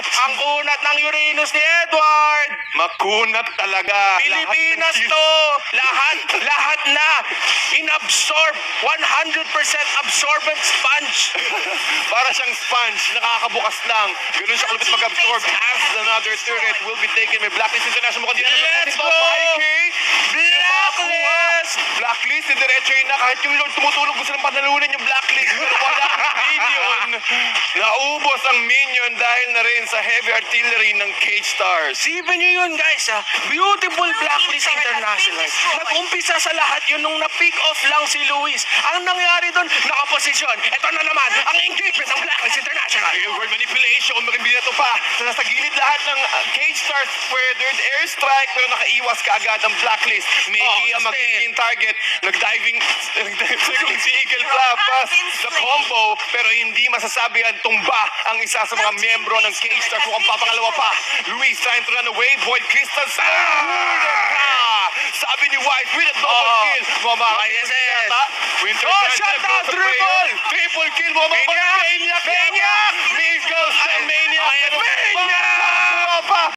Ang kunat ng Uranus ni Edward. Makunat talaga. Pilipinas Lahat to. Lahat, lahat na. Inabsorb. 100% absorbent sponge. Para siyang sponge, nakakabukas lang. Ganun siya kalupit mag-absorb. As another turret will be taken by Blacklist International. Mukhang di na Let's go! Blacklist! Blacklist, diretso yun na. Kahit yung Lord tumutulong, gusto ng panalunan yung Blacklist. Pero wala ang minion. Naubos ang minion dahil na rin sa heavy artillery ng K-Stars. Isipin nyo yun, guys, ha? Beautiful Blacklist International. Nag-umpisa sa lahat yun nung na-pick off lang si Luis. Ang nangyari doon, nakaposisyon. Ito na naman, ang engagement ng Blacklist International. Word manipulation, makibinato pa. Nasa gilid lahat ng uh, K-Stars squared airstrike pero nakaiwas ka agad ang Blacklist. Mickey Oh, ang magiging target. Nag-diving nag-diving si Eagle Flapas. The combo pero hindi masasabi ang tumba ang isa sa mga miyembro ng K-Stars. Mukhang papangalawa pa. Luis trying to run away. Void Crystal. Ah! Sabi ni White with a double Oh. kill. Mama, Yes, yes. Winter Oh, Time down, the triple! Triple kill. Mama!